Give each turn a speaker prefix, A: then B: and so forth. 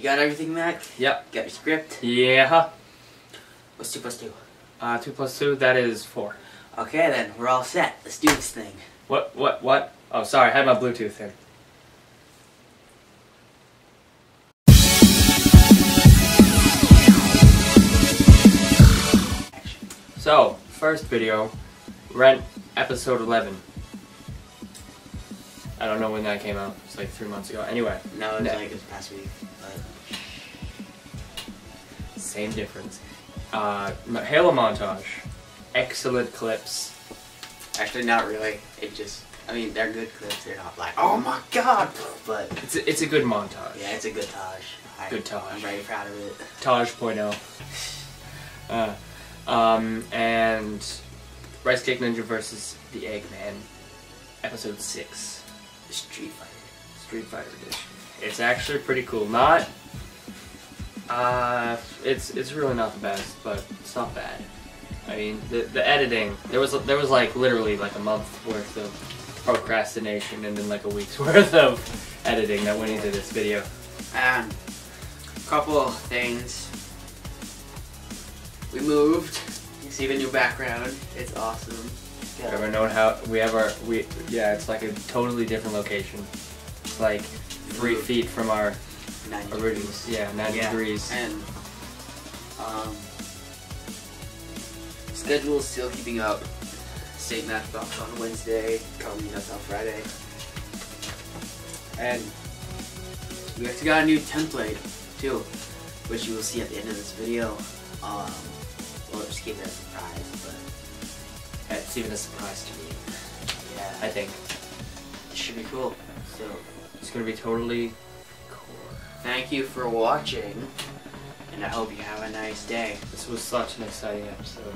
A: You got everything, Mac?
B: Yep.
A: Got your script?
B: Yeah.
A: What's two plus two?
B: Uh, two plus two, that is four.
A: Okay then, we're all set. Let's do this thing.
B: What, what, what? Oh, sorry, I had my Bluetooth in. So, first video, Rent episode 11. I don't know when that came out. It's like three months ago. Anyway,
A: No, it's
B: No.
A: like this past week. But
B: same difference. Uh, Halo montage. Excellent clips.
A: actually, not really. It just, I mean, they're good clips. They're not like, oh my god, but
B: It's a, it's a good montage.
A: yeah, it's a good Taj. I,
B: Good Taj.
A: I'm very proud of it.
B: Taj point oh. Uh, um, and Rice Cake Ninja versus the Eggman, episode six,
A: Street Fighter.
B: Street Fighter edition. It's actually pretty cool. Not, uh, it's it's really not the best, but it's not bad. I mean, the the editing there was there was like literally like a month worth of procrastination and then like a week's worth of editing that went into this video.
A: Um, couple things. We moved. You see the new background. It's awesome. Got-
B: Ever known how we have our we yeah it's like a totally different location. It's like three feet from our
A: 90
B: original
A: degrees.
B: yeah ninety
A: Yeah,
B: degrees.
A: And um, schedule is still keeping up. State Matchbox on Wednesday. Come meet us on Friday. And we actually got a new template too, which you will see at the end of this video. Um, we'll just keep it a surprise, but
B: It's even a surprise to me.
A: yeah,
B: I think
A: it should be cool. So
B: it's gonna be totally cool.
A: thank you for watching, and I hope you have a nice day.
B: This was such an exciting episode.